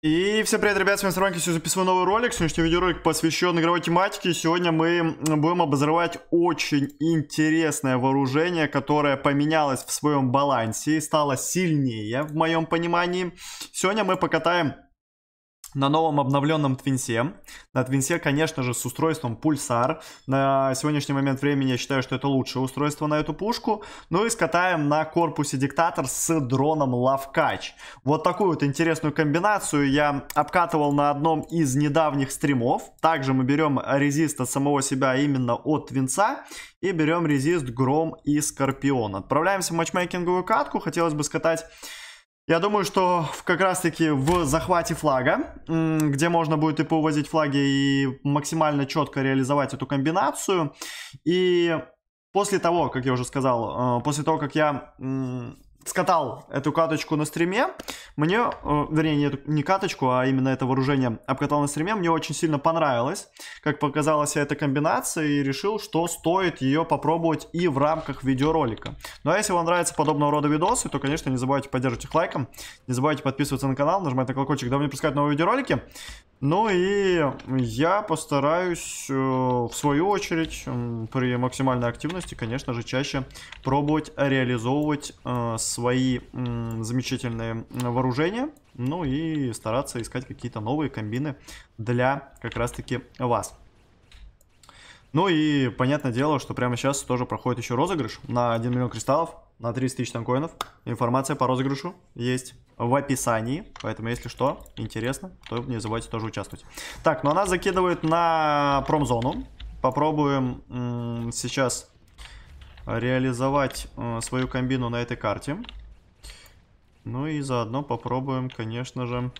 И всем привет, ребят, с вами Саранки, сегодня записываю новый ролик. Сегодняшний видеоролик посвящен игровой тематике. Сегодня мы будем обозревать очень интересное вооружение, которое поменялось в своем балансе и стало сильнее, в моем понимании. Сегодня мы покатаем на новом обновленном Твинсе. На Твинсе, конечно же, с устройством Pulsar. На сегодняшний момент времени я считаю, что это лучшее устройство на эту пушку. Ну и скатаем на корпусе Диктатор с дроном Лавкач. Вот такую вот интересную комбинацию я обкатывал на одном из недавних стримов. Также мы берем резист от самого себя именно от Твинса. И берем резист Гром и Скорпион. Отправляемся в матчмейкинговую катку. Хотелось бы скатать я думаю, что как раз-таки в захвате флага, где можно будет и повозить флаги, и максимально четко реализовать эту комбинацию. И после того, как я уже сказал, э, после того, как я скатал эту каточку на стриме, мне, э, вернее, не, не каточку, а именно это вооружение обкатал на стриме, мне очень сильно понравилось, как показалась эта комбинация, и решил, что стоит ее попробовать и в рамках видеоролика. Ну а если вам нравятся подобного рода видосы, то, конечно, не забывайте поддерживать их лайком, не забывайте подписываться на канал, нажимать на колокольчик, дабы не пропускать новые видеоролики. Ну и я постараюсь, э, в свою очередь, при максимальной активности, конечно же, чаще пробовать реализовывать э, свои замечательные вооружения. Ну и стараться искать какие-то новые комбины для как раз-таки вас. Ну и понятное дело, что прямо сейчас тоже проходит еще розыгрыш на 1 миллион кристаллов, на 30 тысяч танкоинов. Информация по розыгрышу есть в описании. Поэтому, если что, интересно, то не забывайте тоже участвовать. Так, ну она закидывает на промзону. Попробуем сейчас реализовать э, свою комбину на этой карте. Ну и заодно попробуем, конечно же,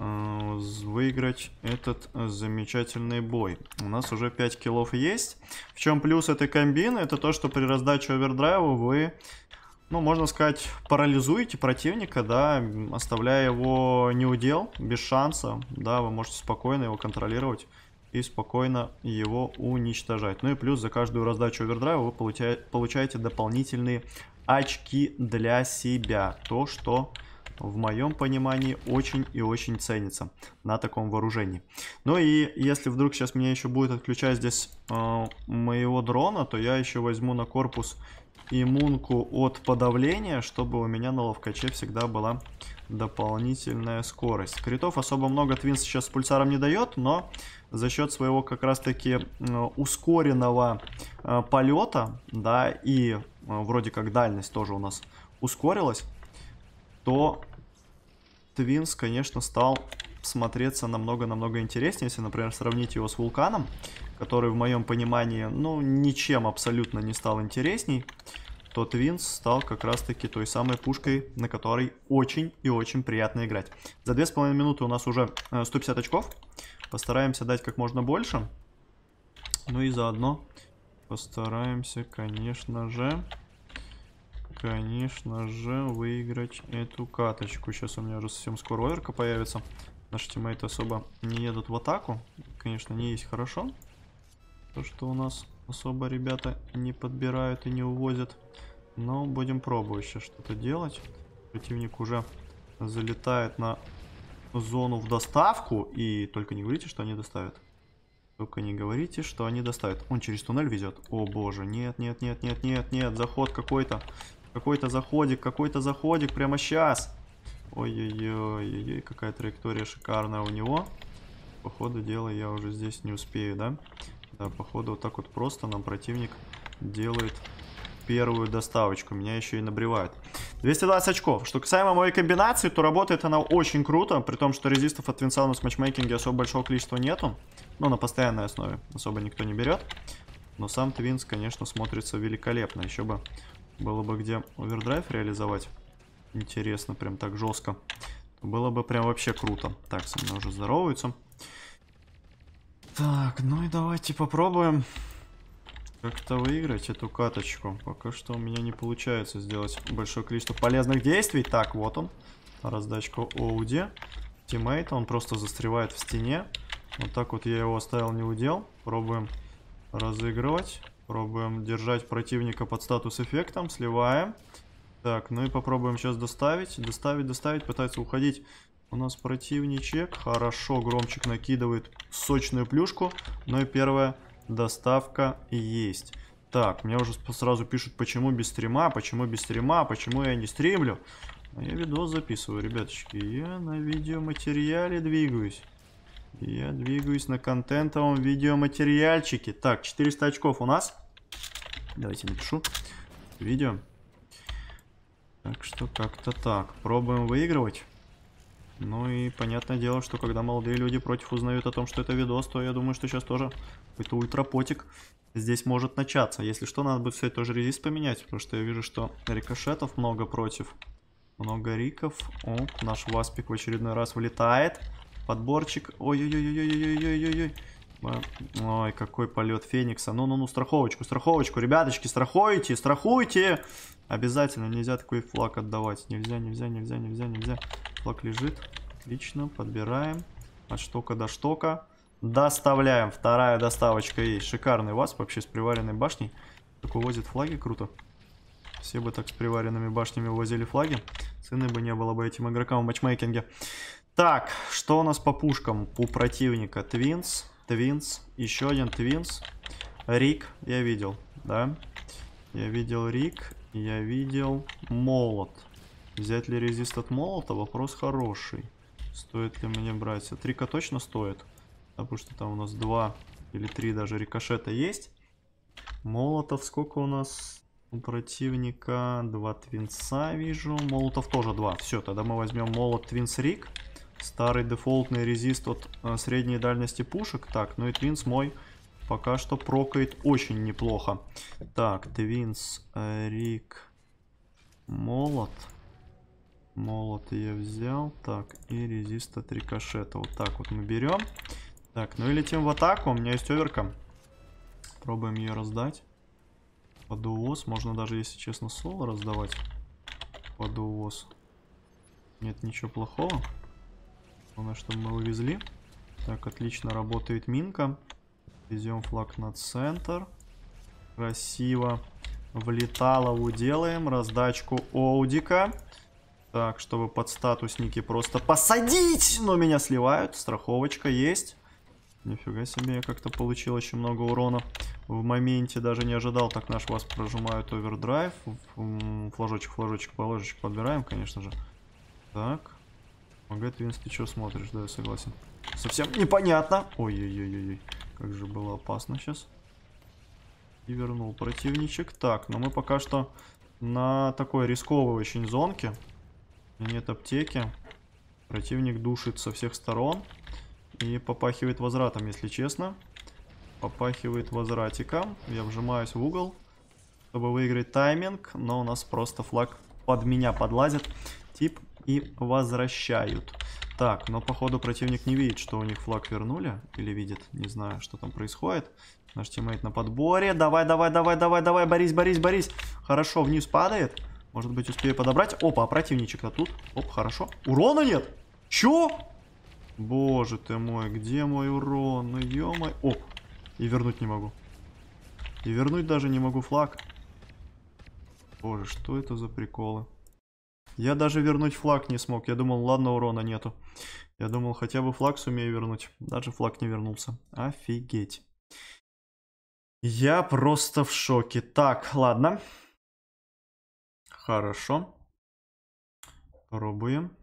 выиграть этот замечательный бой. У нас уже 5 киллов есть. В чем плюс этой комбины? Это то, что при раздаче овердрайва вы ну, можно сказать, парализуете противника, да, оставляя его неудел, без шанса, да, вы можете спокойно его контролировать и спокойно его уничтожать. Ну и плюс за каждую раздачу овердрайва вы получаете дополнительные очки для себя. То, что в моем понимании очень и очень ценится на таком вооружении. Ну и если вдруг сейчас меня еще будет отключать здесь э, моего дрона, то я еще возьму на корпус иммунку от подавления, чтобы у меня на ловкаче всегда была дополнительная скорость. Критов особо много Твинс сейчас с пульсаром не дает, но за счет своего как раз-таки ускоренного э, полета, да, и э, вроде как дальность тоже у нас ускорилась, то Твинс, конечно, стал смотреться намного-намного интереснее, если, например, сравнить его с Вулканом, который в моем понимании, ну, ничем абсолютно не стал интересней, то Твинс стал как раз-таки той самой пушкой, на которой очень и очень приятно играть. За 2,5 минуты у нас уже 150 э, очков. Постараемся дать как можно больше. Ну и заодно постараемся, конечно же, конечно же, выиграть эту каточку. Сейчас у меня уже совсем скоро оверка появится. Наши тиммейты особо не едут в атаку. Конечно, не есть хорошо. То, что у нас особо ребята не подбирают и не увозят. Но будем пробовать сейчас что-то делать. Противник уже залетает на зону в доставку. И только не говорите, что они доставят. Только не говорите, что они доставят. Он через туннель везет. О боже, нет, нет, нет, нет, нет, нет. Заход какой-то. Какой-то заходик, какой-то заходик прямо сейчас. Ой-ой-ой, какая траектория шикарная у него. По ходу дела я уже здесь не успею, да? Да, походу вот так вот просто нам противник делает первую доставочку. Меня еще и набревают. 220 очков. Что касаемо моей комбинации, то работает она очень круто. При том, что резистов от Твинса у нас матчмейкинге особо большого количества нету. Ну, на постоянной основе особо никто не берет. Но сам Твинс, конечно, смотрится великолепно. Еще бы было бы где овердрайв реализовать. Интересно, прям так жестко. Было бы прям вообще круто. Так, со мной уже здороваются. Так, ну и давайте попробуем как-то выиграть эту каточку. Пока что у меня не получается сделать большое количество полезных действий. Так, вот он. Раздачка Оуди. Тиммейт, он просто застревает в стене. Вот так вот я его оставил не удел. Пробуем разыгрывать. Пробуем держать противника под статус эффектом. Сливаем. Так, ну и попробуем сейчас доставить. Доставить, доставить. Пытается уходить у нас противничек. Хорошо, Громчик накидывает сочную плюшку. Но и первая доставка есть. Так, мне уже сразу пишут, почему без стрима, почему без стрима, почему я не стримлю. Я видос записываю, ребяточки. Я на видеоматериале двигаюсь. Я двигаюсь на контентовом видеоматериальчике. Так, 400 очков у нас. Давайте напишу. Видео. Так что как-то так. Пробуем выигрывать. Ну и понятное дело, что когда молодые люди против узнают о том, что это видос, то я думаю, что сейчас тоже какой-то ультрапотик здесь может начаться. Если что, надо будет, кстати, тоже резист поменять, потому что я вижу, что рикошетов много против. Много риков. О, наш васпик в очередной раз вылетает. Подборчик. Ой-ой-ой-ой-ой-ой-ой-ой. Ой, какой полет Феникса. Ну-ну-ну, страховочку, страховочку. Ребяточки, страхуйте, страхуйте. Обязательно нельзя такой флаг отдавать. Нельзя, нельзя, нельзя, нельзя, нельзя. Флаг лежит. Отлично, подбираем. От штока до штока. Доставляем. Вторая доставочка есть. Шикарный вас вообще с приваренной башней. Так увозит флаги, круто. Все бы так с приваренными башнями увозили флаги. Цены бы не было бы этим игрокам в матчмейкинге. Так, что у нас по пушкам у противника? Твинс, Твинс, еще один Твинс. Рик я видел, да? Я видел Рик, я видел Молот. Взять ли резист от Молота? Вопрос хороший. Стоит ли мне брать? От Рика точно стоит. Потому что там у нас два или три даже рикошета есть. Молотов сколько у нас? У противника два твинса вижу. Молотов тоже два. Все, тогда мы возьмем молот твинс рик. Старый дефолтный резист от э, средней дальности пушек. Так, ну и твинс мой пока что прокает очень неплохо. Так, твинс э, рик молот. Молот я взял. Так, и резист от рикошета. Вот так вот мы берем. Так, ну и летим в атаку. У меня есть оверка. Пробуем ее раздать. Под увоз. Можно даже, если честно, соло раздавать. Под увоз. Нет ничего плохого. Главное, чтобы мы увезли. Так, отлично работает минка. Везем флаг на центр. Красиво. Влеталову делаем. Раздачку Оудика. Так, чтобы под статусники просто посадить. Но меня сливают. Страховочка есть. Нифига себе, я как-то получил очень много урона в моменте. Даже не ожидал, так наш вас прожимают овердрайв. Флажочек, флажочек, положечек подбираем, конечно же. Так. Магает Винс, ты что смотришь? Да, я согласен. Совсем непонятно. Ой-ой-ой-ой. Как же было опасно сейчас. И вернул противничек. Так, но мы пока что на такой рисковой очень зонке. Нет аптеки. Противник душит со всех сторон. И попахивает возвратом, если честно. Попахивает возвратиком. Я вжимаюсь в угол, чтобы выиграть тайминг. Но у нас просто флаг под меня подлазит. Тип и возвращают. Так, но походу противник не видит, что у них флаг вернули. Или видит, не знаю, что там происходит. Наш тиммейт на подборе. Давай, давай, давай, давай, давай, Борис, Борис, Борис. Хорошо, вниз падает. Может быть, успею подобрать. Опа, противничек-то тут. Оп, хорошо. Урона нет. Чё? Боже ты мой, где мой урон? Ну ё Оп, и вернуть не могу. И вернуть даже не могу флаг. Боже, что это за приколы? Я даже вернуть флаг не смог. Я думал, ладно, урона нету. Я думал, хотя бы флаг сумею вернуть. Даже флаг не вернулся. Офигеть. Я просто в шоке. Так, ладно. Хорошо. Пробуем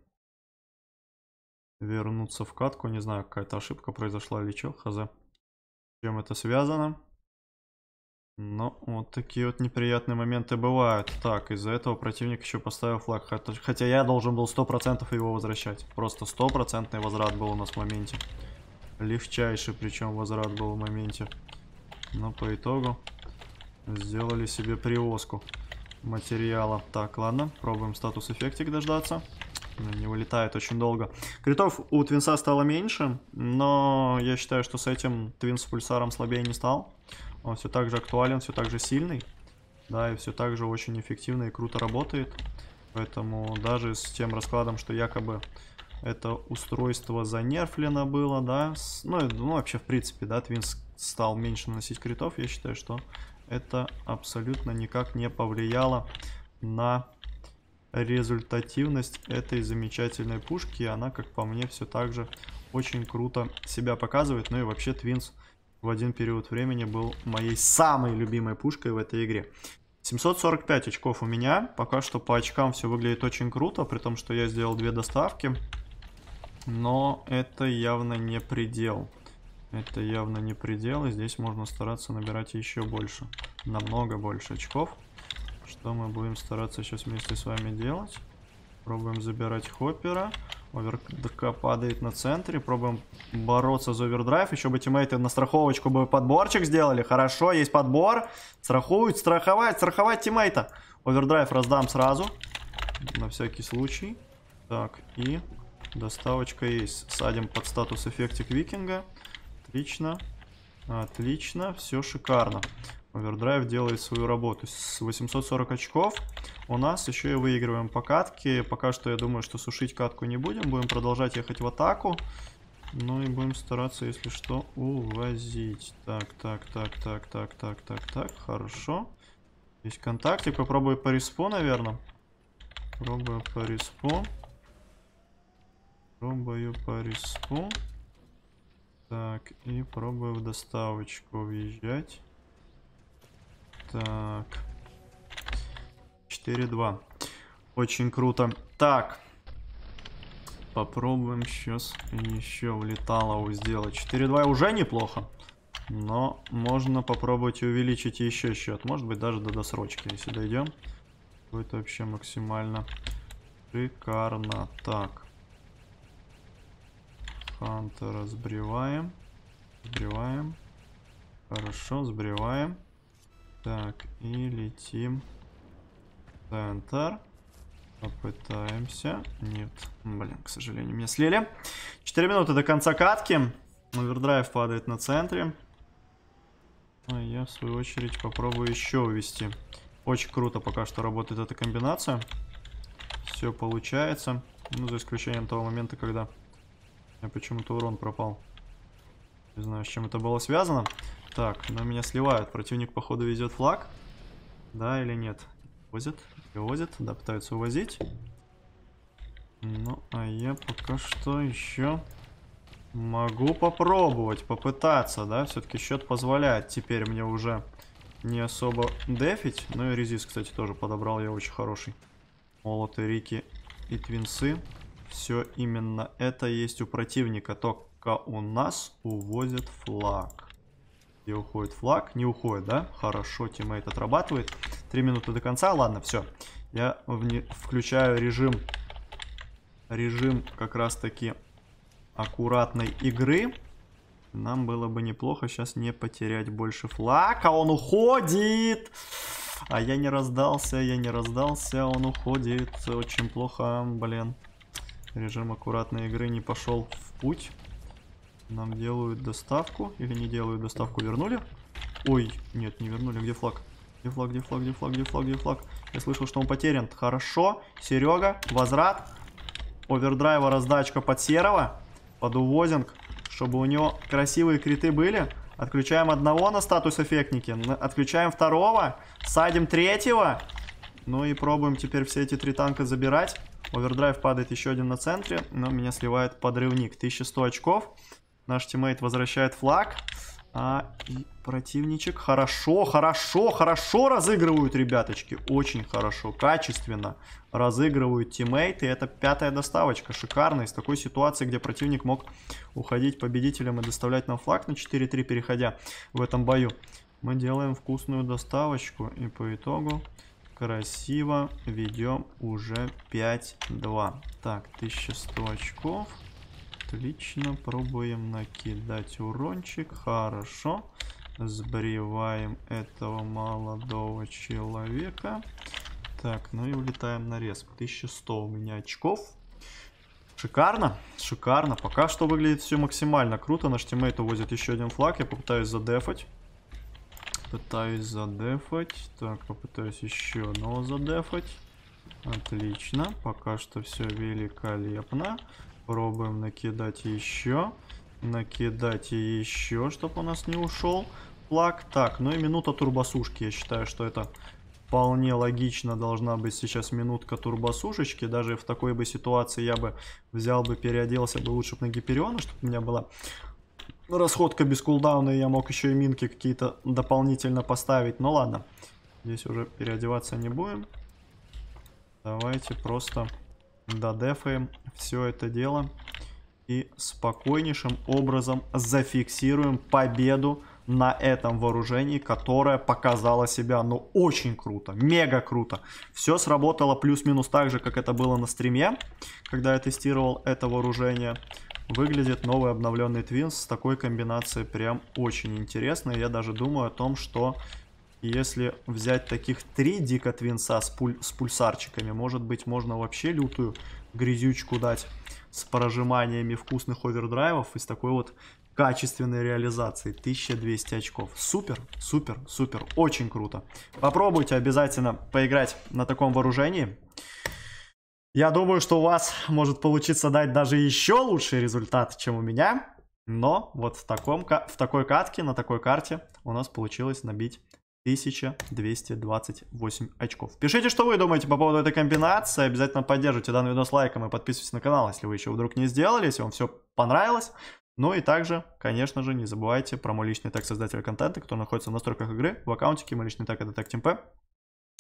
вернуться в катку. Не знаю, какая-то ошибка произошла или что, хз. Чем это связано? Но вот такие вот неприятные моменты бывают. Так, из-за этого противник еще поставил флаг. Хотя я должен был 100% его возвращать. Просто стопроцентный возврат был у нас в моменте. Легчайший причем возврат был в моменте. Но по итогу сделали себе привозку материала. Так, ладно, пробуем статус эффектик дождаться. Не вылетает очень долго. Критов у Твинса стало меньше, но я считаю, что с этим Твинс пульсаром слабее не стал. Он все так же актуален, все так же сильный. Да, и все так же очень эффективно и круто работает. Поэтому даже с тем раскладом, что якобы это устройство занерфлено было, да, с, ну, ну вообще в принципе, да, Твинс стал меньше наносить критов, я считаю, что это абсолютно никак не повлияло на результативность этой замечательной пушки. Она, как по мне, все так же очень круто себя показывает. Ну и вообще Твинс в один период времени был моей самой любимой пушкой в этой игре. 745 очков у меня. Пока что по очкам все выглядит очень круто, при том, что я сделал две доставки. Но это явно не предел. Это явно не предел, и здесь можно стараться набирать еще больше. Намного больше очков. Что мы будем стараться сейчас вместе с вами делать? Пробуем забирать хоппера. Овердрайв падает на центре. Пробуем бороться за овердрайв. Еще бы тиммейты на страховочку бы подборчик сделали. Хорошо, есть подбор. Страхуют, страховать, страховать тиммейта. Овердрайв раздам сразу. На всякий случай. Так, и доставочка есть. Садим под статус эффектик викинга. Отлично. Отлично, все шикарно. Овердрайв делает свою работу. С 840 очков у нас еще и выигрываем по катке. Пока что я думаю, что сушить катку не будем. Будем продолжать ехать в атаку. Ну и будем стараться, если что, увозить. Так, так, так, так, так, так, так, так. Хорошо. Есть контактик. Попробую по респу, наверное. Пробую по респу. Пробую по респу. Так, и пробую в доставочку въезжать. Так. 4-2. Очень круто. Так. Попробуем сейчас еще в леталову сделать. 4-2 уже неплохо. Но можно попробовать увеличить еще счет. Может быть даже до досрочки, если дойдем. Будет вообще максимально шикарно. Так. Хантера сбриваем. Сбриваем. Хорошо, сбриваем. Так, и летим. Центр. Попытаемся. Нет. Блин, к сожалению, меня слили. 4 минуты до конца катки. Овердрайв падает на центре. А я, в свою очередь, попробую еще увести. Очень круто пока что работает эта комбинация. Все получается. Ну, за исключением того момента, когда я почему-то урон пропал. Не знаю, с чем это было связано. Так, но меня сливают. Противник, походу, везет флаг. Да или нет? Возят, возят, да, пытаются увозить. Ну, а я пока что еще могу попробовать, попытаться, да. Все-таки счет позволяет теперь мне уже не особо дефить. Ну и резист, кстати, тоже подобрал я очень хороший. Молоты, Рики и Твинсы. Все именно это есть у противника. Только у нас увозят флаг. Где уходит флаг? Не уходит, да? Хорошо, тиммейт отрабатывает. Три минуты до конца. Ладно, все. Я включаю режим... Режим как раз-таки аккуратной игры. Нам было бы неплохо сейчас не потерять больше флаг. А он уходит! А я не раздался, я не раздался. Он уходит. Очень плохо, блин. Режим аккуратной игры не пошел в путь. Нам делают доставку. Или не делают доставку, вернули? Ой, нет, не вернули. Где флаг? Где флаг, где флаг, где флаг, где флаг, где флаг? Я слышал, что он потерян. Хорошо. Серега, возврат. Овердрайва, раздачка под серого. Под увозинг. Чтобы у него красивые криты были. Отключаем одного на статус эффектники. Отключаем второго. Садим третьего. Ну и пробуем теперь все эти три танка забирать. Овердрайв падает еще один на центре, но меня сливает подрывник. 1100 очков. Наш тиммейт возвращает флаг. А и противничек хорошо, хорошо, хорошо разыгрывают, ребяточки. Очень хорошо, качественно разыгрывают тиммейты. Это пятая доставочка, шикарно. Из такой ситуации, где противник мог уходить победителем и доставлять нам флаг на 4-3, переходя в этом бою. Мы делаем вкусную доставочку и по итогу красиво ведем уже 5-2. Так, 1100 очков. Отлично, пробуем накидать урончик. Хорошо. Сбриваем этого молодого человека. Так, ну и улетаем на респ. 1100 у меня очков. Шикарно, шикарно. Пока что выглядит все максимально круто. Наш тиммейт увозит еще один флаг. Я попытаюсь задефать. Пытаюсь задефать. Так, попытаюсь еще одного задефать. Отлично. Пока что все великолепно. Пробуем накидать еще. Накидать еще, чтобы у нас не ушел флаг. Так, ну и минута турбосушки. Я считаю, что это вполне логично должна быть сейчас минутка турбосушечки. Даже в такой бы ситуации я бы взял бы, переоделся бы лучше бы на Гипериона, чтобы у меня была расходка без кулдауна, и я мог еще и минки какие-то дополнительно поставить. Ну ладно, здесь уже переодеваться не будем. Давайте просто додефаем все это дело и спокойнейшим образом зафиксируем победу на этом вооружении, которое показало себя, ну, очень круто, мега круто. Все сработало плюс-минус так же, как это было на стриме, когда я тестировал это вооружение. Выглядит новый обновленный Твинс с такой комбинацией прям очень интересно. Я даже думаю о том, что если взять таких три Дика Твинса с, пуль с пульсарчиками, может быть, можно вообще лютую грязючку дать с прожиманиями вкусных овердрайвов и с такой вот качественной реализации. 1200 очков. Супер, супер, супер. Очень круто. Попробуйте обязательно поиграть на таком вооружении. Я думаю, что у вас может получиться дать даже еще лучший результат, чем у меня. Но вот в, таком, в такой катке, на такой карте у нас получилось набить 1228 очков. Пишите, что вы думаете по поводу этой комбинации. Обязательно поддержите данный видос лайком и подписывайтесь на канал, если вы еще вдруг не сделали, если вам все понравилось. Ну и также, конечно же, не забывайте про мой личный тег создателя контента, который находится в настройках игры, в аккаунтике, мой личный тег это TagTeamP.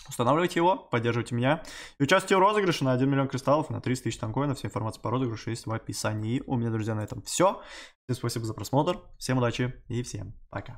Устанавливайте его, поддерживайте меня. И участвуйте в розыгрыше на 1 миллион кристаллов и на 300 тысяч танкоинов. Вся информация по розыгрышу есть в описании. У меня, друзья, на этом все. Всем спасибо за просмотр, всем удачи и всем пока.